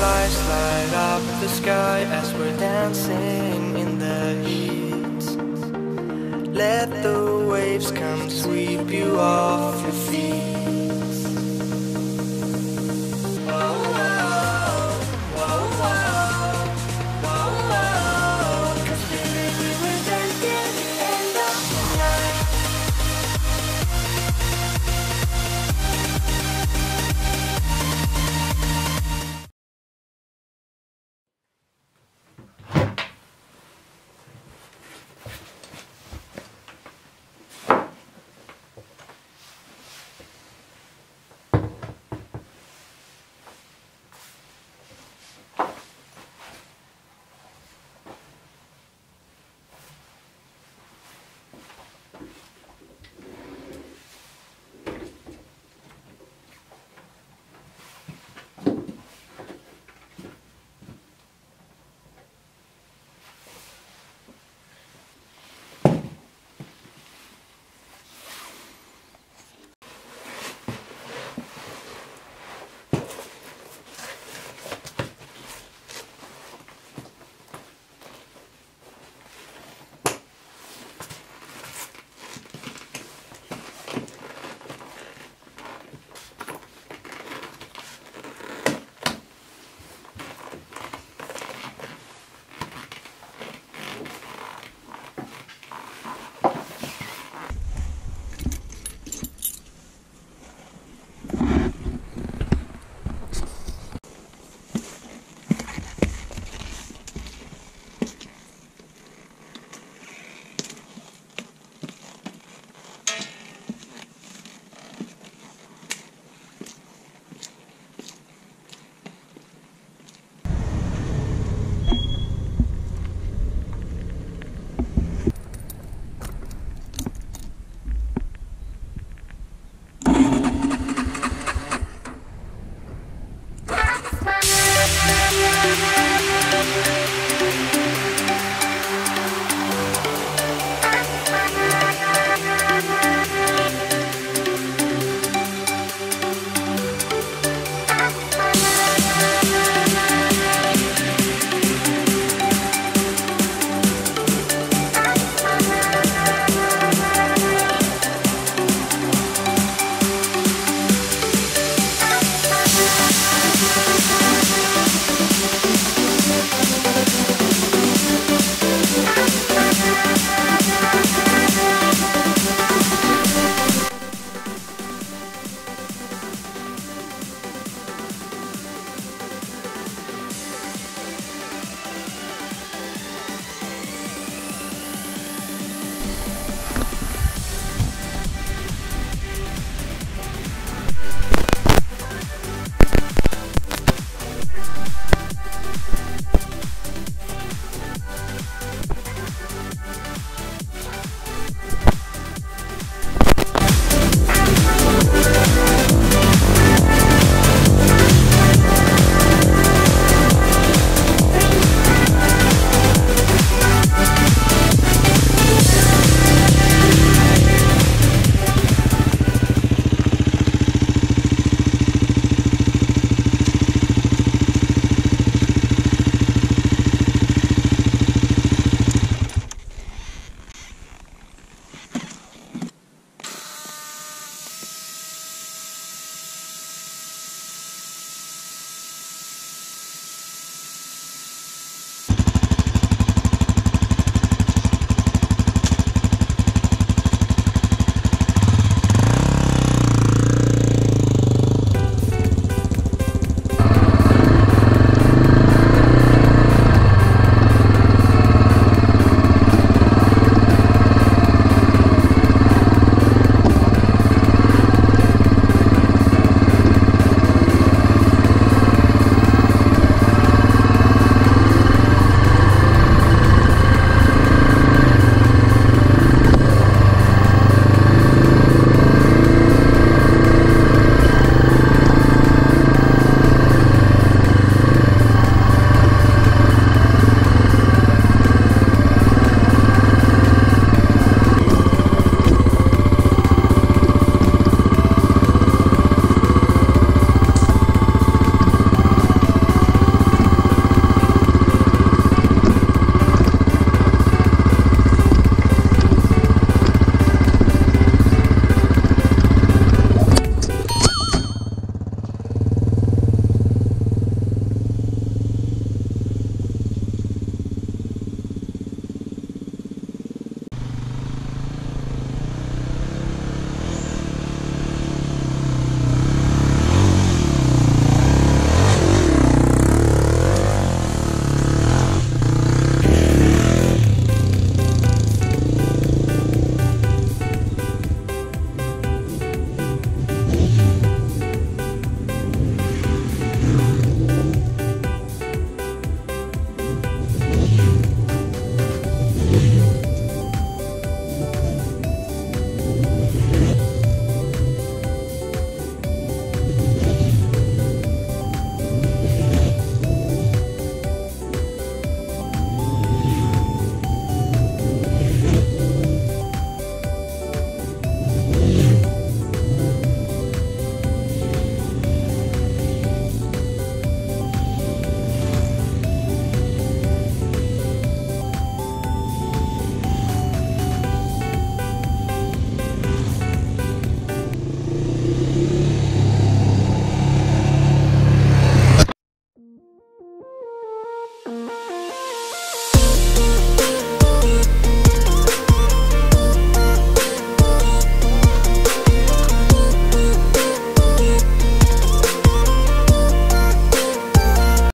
Lights light up the sky as we're dancing in the heat. Let the waves come sweep you off your feet.